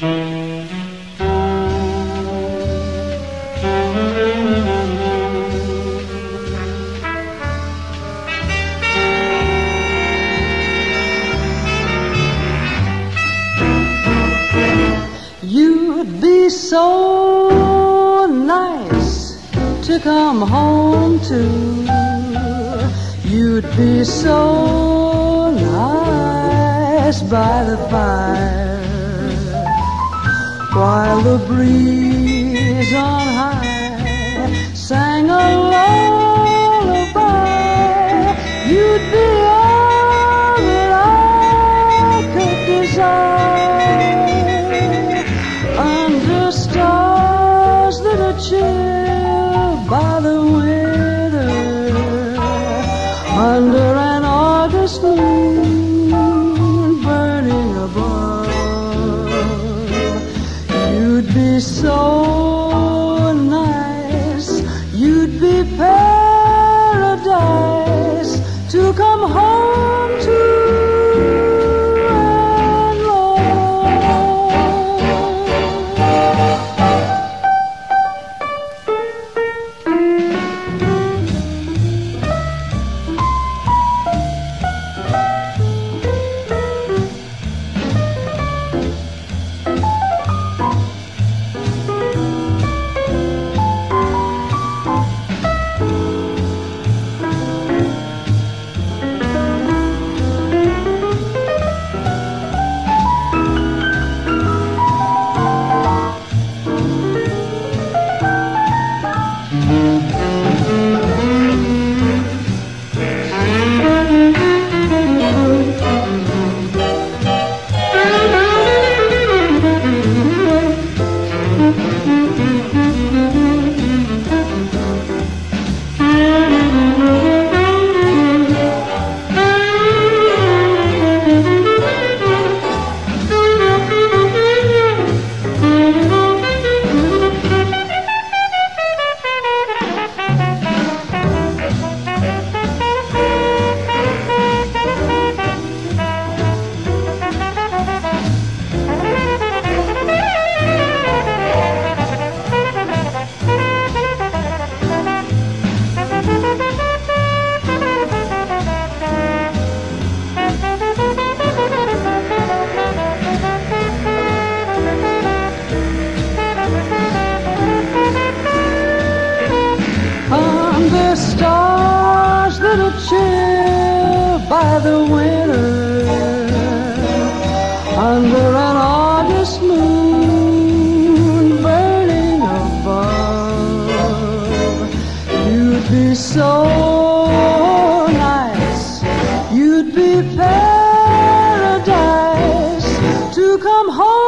You'd be so nice to come home to. You'd be so nice by the fire while the breeze on high sang a lullaby. You'd be all that I could desire under stars that are chill by the winter, under an August moon so chair by the winter under an August moon burning above. You'd be so nice, you'd be paradise to come home.